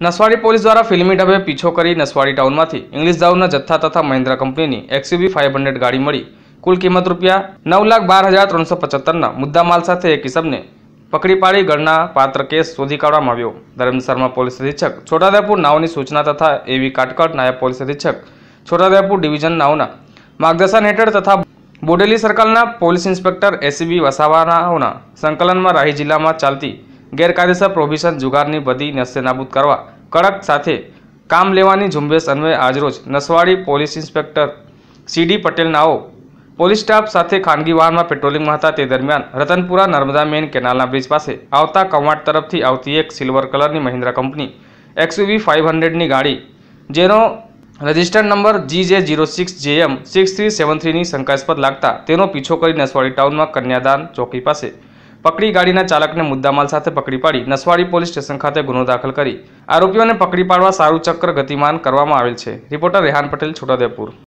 Naswadi police દ્વારા ફિલ્મી ઢબે પીછો કરી નસવાડી ટાઉનમાંથી ઇંગ્લિશ દારૂના જથ્થા તથા મહિન્દ્રા કંપનીની એક્સીબી ફાઇવ હંડ્રેડ ગાડી મળી. કુલ કિંમત રૂપિયા નવ લાખ બાર હજાર ત્રણસો પચોતરના મુદ્દામાલ સાથે એક કિસમને પકડી પાડી ગણના પાત્ર કેસ શોધી કાઢવામાં આવ્યો. ધર્મસરમાં પોલીસ અધિક્ષક છોટાદેપુર નાઓની સૂચના તથા એવી કાટકટ નાયબ પોલીસ અધિક્ષક છોટાદેપુર ડિવિઝન નાઓના માર્ગદર્શન હેઠળ તથા બોડેલી સર્કલના પોલીસ ઇન્સ્પેક્ટર એસીબી વસાવાનાઓના સંકલનમાં રાહી જિલ્લામાં ચાલતી ગેરકાયદેસર પ્રોહિબિશન જુગારની બધી નસ્તેનાબૂદ કરવા કડક સાથે કામ લેવાની ઝુંબેશ અન્વયે આજરોજ Naswadi police inspector CD Patel નાઓ police staff સાથે ખાનગી વાહનમાં પેટ્રોલિંગમાં હતા તે દરમિયાન રતનપુરા નર્મદા મેન કેનાલના બ્રિજ પાસે આવતા કવાટ તરફથી આવતી એક સિલ્વર કલરની મહિન્દ્રા કંપની એક્સયુવી ફાઇવ હંડ્રેડની ગાડી, જેનો registered number G J zero six JM six three seven થ્રીની શંકાસ્પદ લાગતા તેનો પીછો કરી નસવાડી ટાઉનમાં કન્યાદાન ચોકી પાસે પકડી ગાડીના ચાલકને મુદ્દામાલ સાથે પકડી પાડી નસવાડી પોલીસ સ્ટેશન ખાતે ગુનો દાખલ કરી. આરોપીઓને પકડી પાડવા સારું ચક્ર ગતિમાન કરવામાં આવેલ છે. રિપોર્ટર રેહાન પટેલ, છોટાઉદેપુર.